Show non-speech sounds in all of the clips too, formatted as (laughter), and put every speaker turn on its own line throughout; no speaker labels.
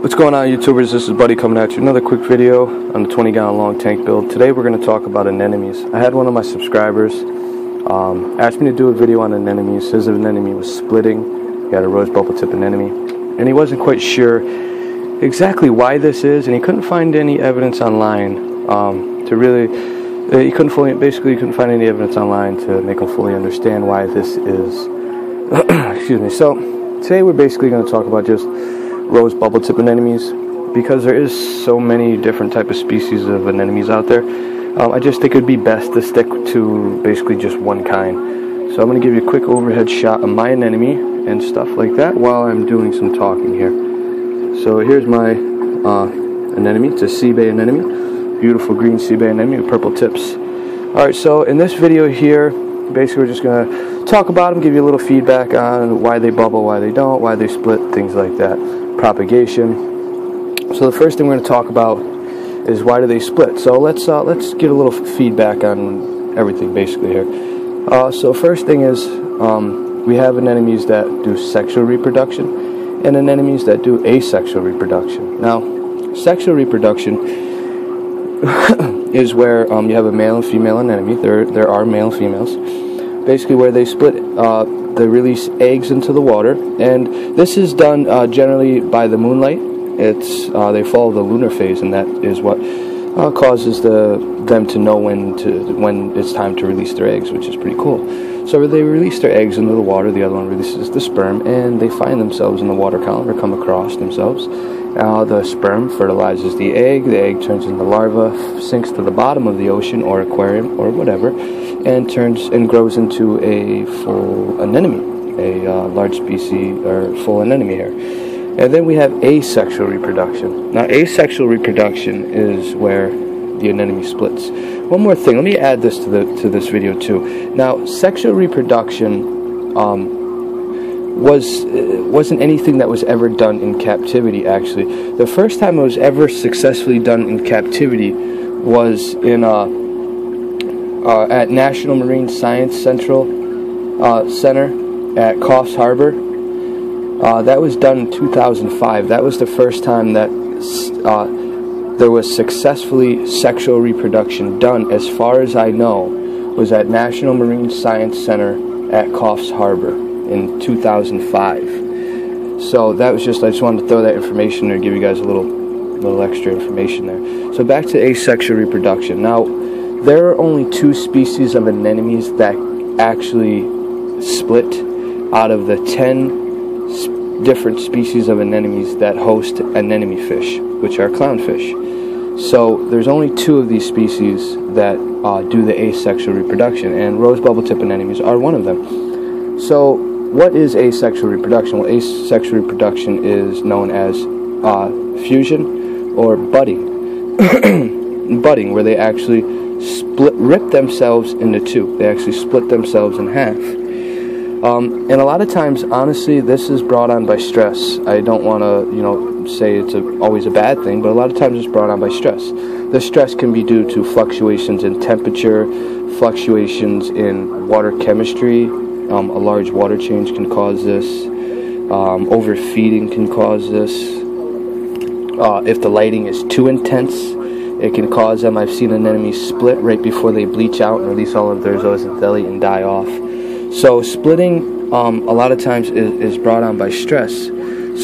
What's going on YouTubers, this is Buddy coming at you. Another quick video on the 20 gallon long tank build. Today we're going to talk about anemones. I had one of my subscribers um, asked me to do a video on anemones. His anemone was splitting. He had a rose bubble tip anemone. And he wasn't quite sure exactly why this is and he couldn't find any evidence online um, to really, uh, he couldn't fully, basically he couldn't find any evidence online to make him fully understand why this is. (clears throat) Excuse me. So today we're basically going to talk about just rose bubble tip anemones because there is so many different type of species of anemones out there. Um, I just think it would be best to stick to basically just one kind. So I'm going to give you a quick overhead shot of my anemone and stuff like that while I'm doing some talking here. So here's my uh, anemone. It's a sebae anemone. Beautiful green sebae anemone with purple tips. Alright, so in this video here, basically we're just going to talk about them, give you a little feedback on why they bubble, why they don't, why they split, things like that propagation. So the first thing we're going to talk about is why do they split. So let's uh, let's get a little feedback on everything basically here. Uh, so first thing is um, we have anemones that do sexual reproduction and anemones that do asexual reproduction. Now, sexual reproduction (coughs) is where um, you have a male and female anemone. There there are male and females. Basically, where they split uh, they release eggs into the water, and this is done uh, generally by the moonlight. It's uh, they follow the lunar phase, and that is what uh, causes the them to know when to when it's time to release their eggs, which is pretty cool. So they release their eggs into the water. The other one releases the sperm, and they find themselves in the water column or come across themselves. Uh, the sperm fertilizes the egg. The egg turns into larva, sinks to the bottom of the ocean or aquarium or whatever, and turns and grows into a full anemone, a uh, large species or full anemone here. And then we have asexual reproduction. Now, asexual reproduction is where the anemone splits. One more thing, let me add this to the to this video too. Now, sexual reproduction um, was uh, wasn't anything that was ever done in captivity. Actually, the first time it was ever successfully done in captivity was in uh, uh, at National Marine Science Central uh, Center at Coffs Harbor. Uh, that was done in 2005. That was the first time that uh, there was successfully sexual reproduction done, as far as I know, was at National Marine Science Center at Coffs Harbor in 2005. So that was just, I just wanted to throw that information there, give you guys a little, little extra information there. So back to asexual reproduction. Now, there are only two species of anemones that actually split out of the 10 different species of anemones that host anemone fish, which are clownfish. So there's only two of these species that uh, do the asexual reproduction, and rose bubble tip anemones are one of them. So what is asexual reproduction? Well, asexual reproduction is known as uh, fission or budding. (clears throat) budding, where they actually split, rip themselves into two. They actually split themselves in half. Um, and a lot of times, honestly, this is brought on by stress. I don't want to, you know, say it's a, always a bad thing, but a lot of times it's brought on by stress. The stress can be due to fluctuations in temperature, fluctuations in water chemistry. Um, a large water change can cause this. Um, overfeeding can cause this. Uh, if the lighting is too intense, it can cause them. I've seen anemones split right before they bleach out and release all of their zooxanthellae and die off. So splitting um, a lot of times is, is brought on by stress.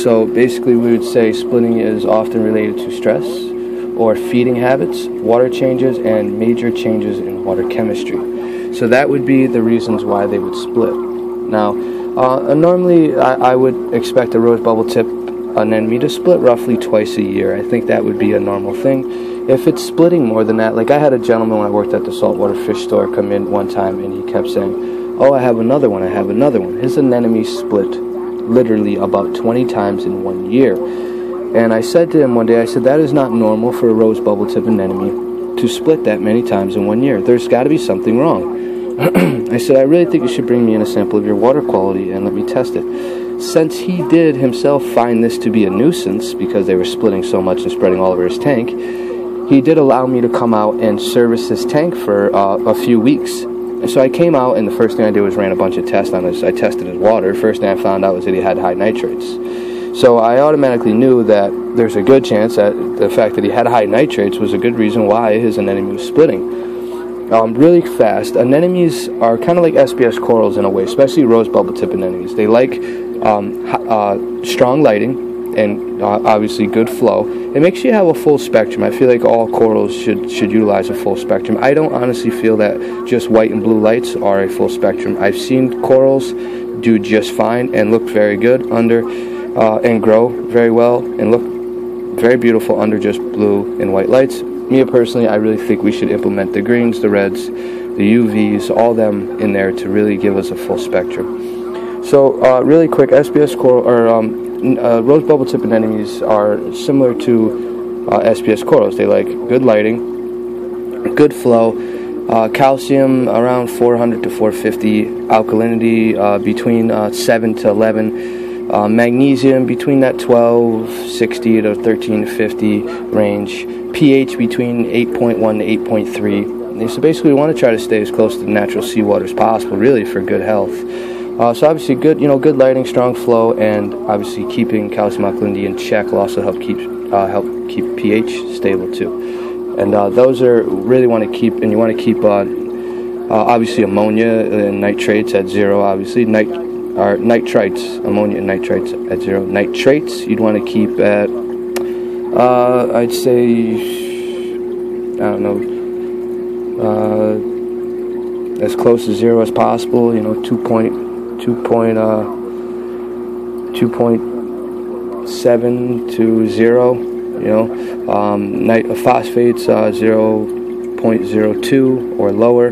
So basically, we would say splitting is often related to stress or feeding habits, water changes, and major changes in water chemistry. So that would be the reasons why they would split. Now, uh, normally I, I, would expect a rose bubble tip anemone to split roughly twice a year. I think that would be a normal thing if it's splitting more than that, like I had a gentleman when I worked at the saltwater fish store come in one time and he kept saying, Oh, I have another one, I have another one. His anemone split literally about 20 times in one year. And I said to him one day, I said, That is not normal for a rose bubble tip anemone to split that many times in one year. There's got to be something wrong. (clears throat) I said, I really think you should bring me in a sample of your water quality and let me test it. Since he did himself find this to be a nuisance because they were splitting so much and spreading all over his tank, he did allow me to come out and service his tank for uh, a few weeks. So I came out, and the first thing I did was ran a bunch of tests on his. I tested his water. First thing I found out was that he had high nitrates. So I automatically knew that there's a good chance that the fact that he had high nitrates was a good reason why his anemone was splitting. Um, really fast, anemones are kind of like SPS corals in a way, especially rose bubble tip anemones. They like um, uh, strong lighting and uh, obviously good flow. It makes you have a full spectrum. I feel like all corals should should utilize a full spectrum. I don't honestly feel that just white and blue lights are a full spectrum. I've seen corals do just fine and look very good under uh, and grow very well and look very beautiful under just blue and white lights. Me personally, I really think we should implement the greens, the reds, the UVs, all them in there to really give us a full spectrum. So, uh, really quick, SPS coral or um, uh, rose bubble tip anemones are similar to uh, SPS corals. They like good lighting, good flow, uh, calcium around 400 to 450, alkalinity uh, between uh, 7 to 11, uh, magnesium between that 12, 60 to 13 50 range, pH between 8.1 to 8.3. So basically, we want to try to stay as close to the natural seawater as possible, really, for good health. Uh, so obviously, good you know good lighting, strong flow, and obviously keeping calcium alkalinity in check will also help keep uh, help keep pH stable too and uh, those are really want to keep and you want to keep uh, uh, obviously ammonia and nitrates at zero obviously nit or nitrites ammonia and nitrites at zero nitrates you'd want to keep at uh, I'd say I don't know uh, as close to zero as possible you know two point two point uh, two point seven to zero you know, um, nit- phosphates uh, 0.02 or lower.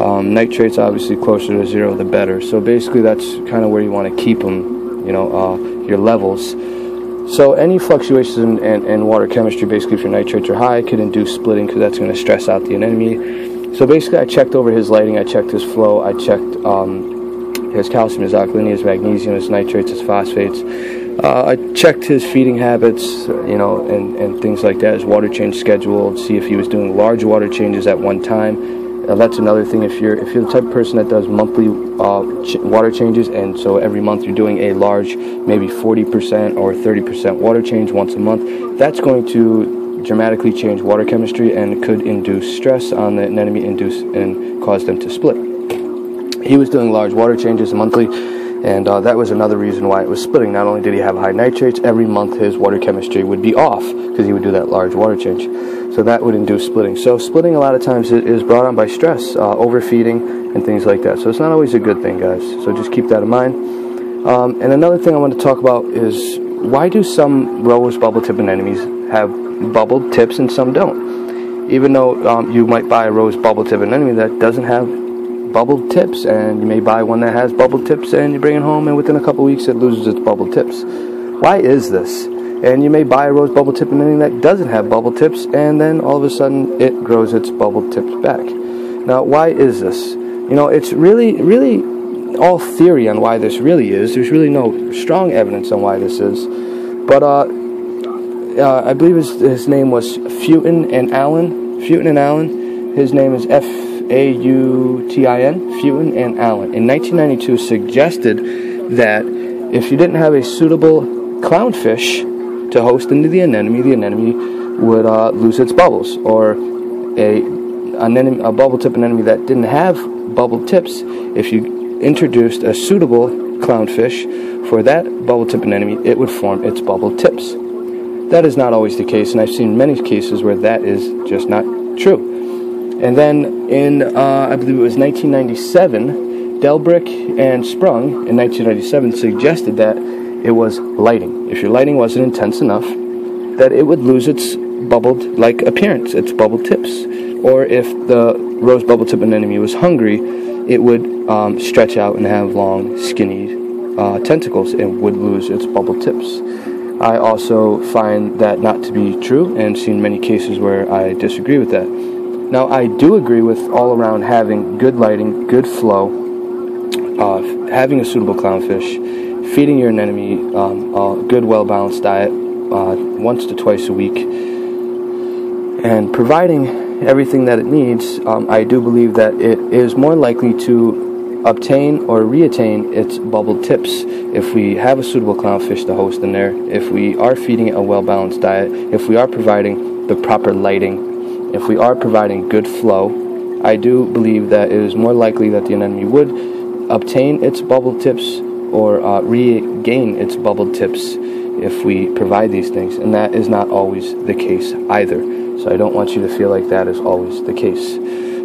Um, nitrates obviously closer to zero, the better. So basically, that's kind of where you want to keep them. You know, uh, your levels. So any fluctuations in, in, in, water chemistry, basically, if your nitrates are high, could induce splitting because that's going to stress out the anemone. So basically, I checked over his lighting, I checked his flow, I checked um, his calcium, his alkalinity, his magnesium, his nitrates, his phosphates. Uh, I checked his feeding habits, you know, and, and things like that, his water change schedule, to see if he was doing large water changes at one time. Uh, that's another thing. If you're if you're the type of person that does monthly uh, ch- water changes, and so every month you're doing a large, maybe 40% or 30% water change once a month, that's going to dramatically change water chemistry and could induce stress on the anemone, induce and cause them to split. He was doing large water changes monthly and uh, that was another reason why it was splitting. Not only did he have high nitrates, every month his water chemistry would be off because he would do that large water change. So that would induce splitting. So splitting a lot of times is brought on by stress, uh, overfeeding, and things like that. So it's not always a good thing, guys. So just keep that in mind. Um, and another thing I want to talk about is why do some rose bubble tip anemones have bubbled tips and some don't? Even though um, you might buy a rose bubble tip anemone that doesn't have bubbled tips, and you may buy one that has bubbled tips, and you bring it home, and within a couple weeks it loses its bubble tips. Why is this? And you may buy a rose bubble tip and anything that doesn't have bubble tips, and then all of a sudden it grows its bubble tips back. Now, why is this? You know, it's really, really all theory on why this really is. There's really no strong evidence on why this is. But uh, uh, I believe his, his name was Fautin and Allen. Fautin and Allen. His name is F a U T I N, Fautin and Allen, in 1992 suggested that if you didn't have a suitable clownfish to host into the anemone, the anemone would uh, lose its bubbles. Or a, anemone, a bubble tip anemone that didn't have bubble tips, if you introduced a suitable clownfish for that bubble tip anemone, it would form its bubble tips. That is not always the case, and I've seen many cases where that is just not true. And then in, uh, I believe it was 1997, Delbeek and Sprung in 1997 suggested that it was lighting. If your lighting wasn't intense enough, that it would lose its bubbled like appearance, its bubble tips. Or if the rose bubble tip anemone was hungry, it would um, stretch out and have long, skinny uh, tentacles and would lose its bubble tips. I also find that not to be true and seen many cases where I disagree with that. Now, I do agree with all around having good lighting, good flow, uh, having a suitable clownfish, feeding your anemone um, a good, well balanced diet uh, once to twice a week, and providing everything that it needs. Um, I do believe that it is more likely to obtain or reattain its bubbled tips if we have a suitable clownfish to host in there, if we are feeding it a well balanced diet, if we are providing the proper lighting, if we are providing good flow. I do believe that it is more likely that the anemone would obtain its bubble tips or uh, regain its bubble tips if we provide these things, and that is not always the case either. So I don't want you to feel like that is always the case.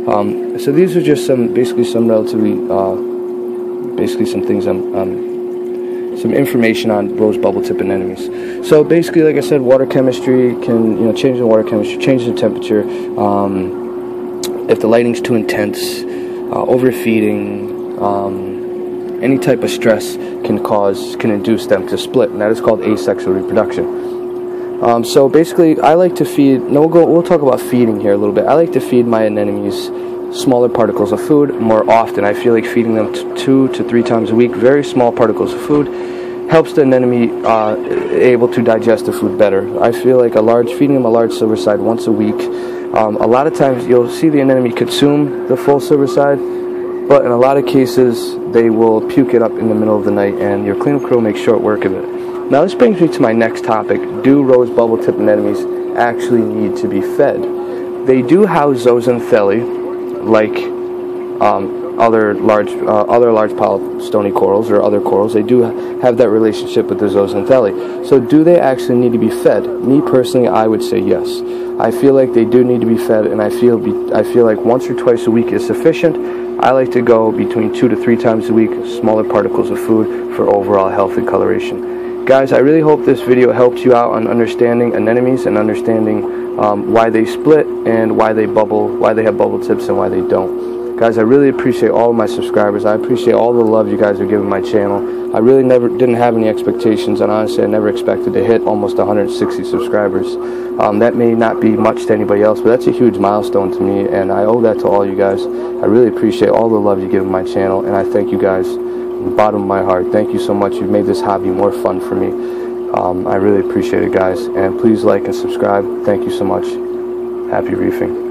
Um, so these are just some, basically some relatively, uh, basically some things I'm, um, some information on rose bubble tip anemones. So basically, like I said, water chemistry can, you know, change the water chemistry, change the temperature. Um, if the lighting's too intense, uh, overfeeding, um, any type of stress can cause, can induce them to split, and that is called asexual reproduction. Um, so basically, I like to feed. No, we'll go. We'll talk about feeding here a little bit. I like to feed my anemones smaller particles of food more often. I feel like feeding them t- two to three times a week, very small particles of food, helps the anemone uh, able to digest the food better. I feel like a large feeding them a large silverside once a week. Um, a lot of times you'll see the anemone consume the full silverside but in a lot of cases, they will puke it up in the middle of the night, and your cleanup crew will make short work of it. Now, this brings me to my next topic. Do rose bubble tip anemones actually need to be fed? They do house zooxanthellae, like um, other large uh, other large stony corals or other corals. They do have that relationship with the zooxanthellae. So, do they actually need to be fed? Me personally, I would say yes. I feel like they do need to be fed, and I feel be, I feel like once or twice a week is sufficient. I like to go between two to three times a week, smaller particles of food for overall health and coloration. Guys, I really hope this video helped you out on understanding anemones and understanding um, why they split and why they bubble, why they have bubble tips and why they don't. Guys, I really appreciate all my subscribers. I appreciate all the love you guys are giving my channel. I really never didn't have any expectations, and honestly, I never expected to hit almost 160 subscribers. Um, that may not be much to anybody else, but that's a huge milestone to me, and I owe that to all you guys. I really appreciate all the love you give my channel, and I thank you guys bottom of my heart. Thank you so much. You've made this hobby more fun for me. Um, I really appreciate it, guys, and please like and subscribe. Thank you so much. Happy reefing.